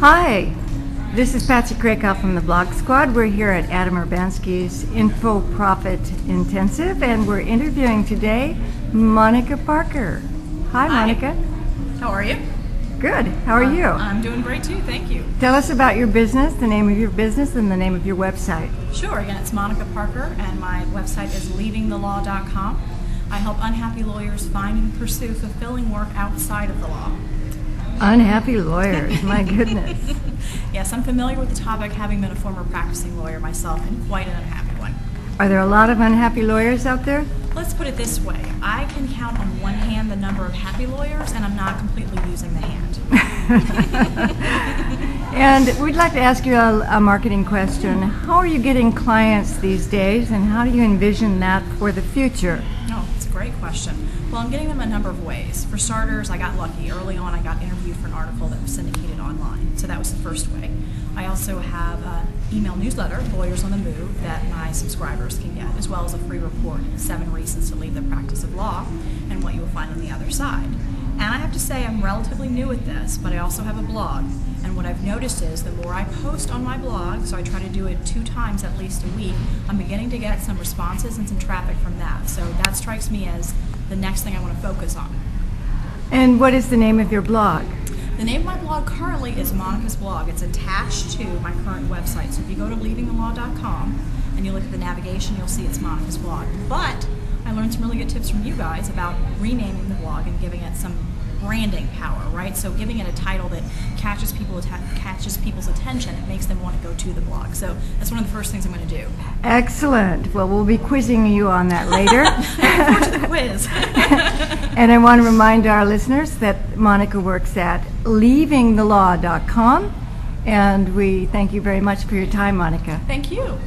Hi, this is Patsi Krakoff from the Blog Squad. We're here at Adam Urbanski's Info Profit Intensive, and we're interviewing today Monica Parker. Hi, Hi. Monica. How are you? Good. How are you? I'm doing great too, thank you. Tell us about your business, the name of your business, and the name of your website. Sure, again, it's Monica Parker, and my website is leavingthelaw.com. I help unhappy lawyers find and pursue fulfilling work outside of the law. Unhappy lawyers, my goodness. Yes, I'm familiar with the topic, having been a former practicing lawyer myself, and quite an unhappy one. Are there a lot of unhappy lawyers out there? Let's put it this way I can count on one hand the number of happy lawyers, and I'm not completely using the hand. And we'd like to ask you a, a marketing question. How are you getting clients these days, and how do you envision that for the future? Great question. Well, I'm getting them a number of ways. For starters, I got lucky. Early on, I got interviewed for an article that was syndicated online, so that was the first way. I also have an email newsletter, Lawyers on the Move, that my subscribers can get, as well as a free report, Seven Reasons to Leave the Practice of Law, and what you will find on the other side. And I have to say, I'm relatively new at this, but I also have a blog. And what I've noticed is the more I post on my blog, so I try to do it two times at least a week, I'm beginning to get some responses and some traffic from that. So that strikes me as the next thing I want to focus on. And what is the name of your blog? The name of my blog currently is Monica's Blog. It's attached to my current website. So if you go to leavingthelaw.com and you look at the navigation, you'll see it's Monica's Blog. But I learned some really good tips from you guys about renaming the blog and giving it some branding power, right? So giving it a title that catches people catches people's attention, it makes them want to go to the blog. So that's one of the first things I'm going to do. Excellent. Well, we'll be quizzing you on that later. Looking forward to the quiz. and I want to remind our listeners that Monica works at leavingthelaw.com. And we thank you very much for your time, Monica. Thank you.